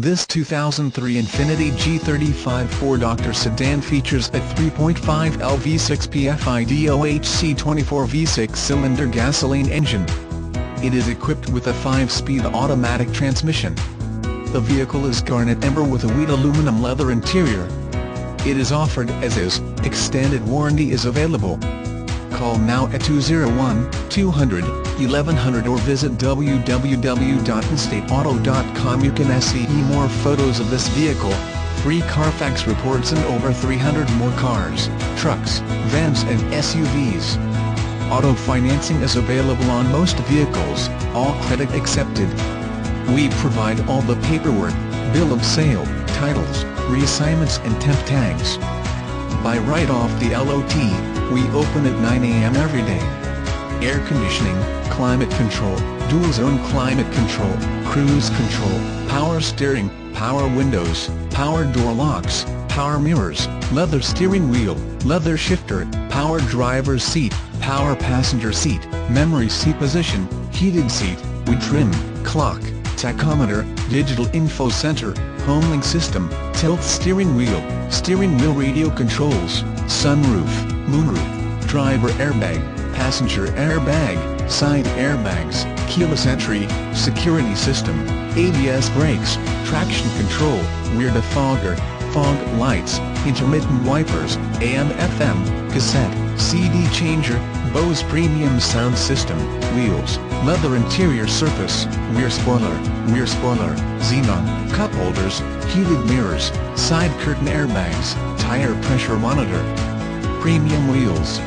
This 2003 Infiniti G35 four-door sedan features a 3.5L V6 PFID OHC24 V6 cylinder gasoline engine. It is equipped with a 5-speed automatic transmission. The vehicle is garnet ember with a wheat aluminum leather interior. It is offered as is, extended warranty is available. Call now at 201-200-1100 or visit www.njstateauto.com You can see more photos of this vehicle, free Carfax reports and over 300 more cars, trucks, vans and SUVs. Auto financing is available on most vehicles, all credit accepted. We provide all the paperwork, bill of sale, titles, reassignments and temp tags. Buy right off the LOT, we open at 9 a.m. every day. Air conditioning, climate control, dual zone climate control, cruise control, power steering, power windows, power door locks, power mirrors, leather steering wheel, leather shifter, power driver's seat, power passenger seat, memory seat position, heated seat, we trim, clock, tachometer, digital info center, homelink system, tilt steering wheel, steering wheel radio controls, sunroof, moonroof, driver airbag, passenger airbag, side airbags, keyless entry, security system, ABS brakes, traction control, rear defogger, fog lights, intermittent wipers, AM-FM, cassette, CD changer, Bose premium sound system, wheels, leather interior surface, rear spoiler, rear spoiler, xenon, cup holders, heated mirrors, side curtain airbags, tire pressure monitor. Premium wheels,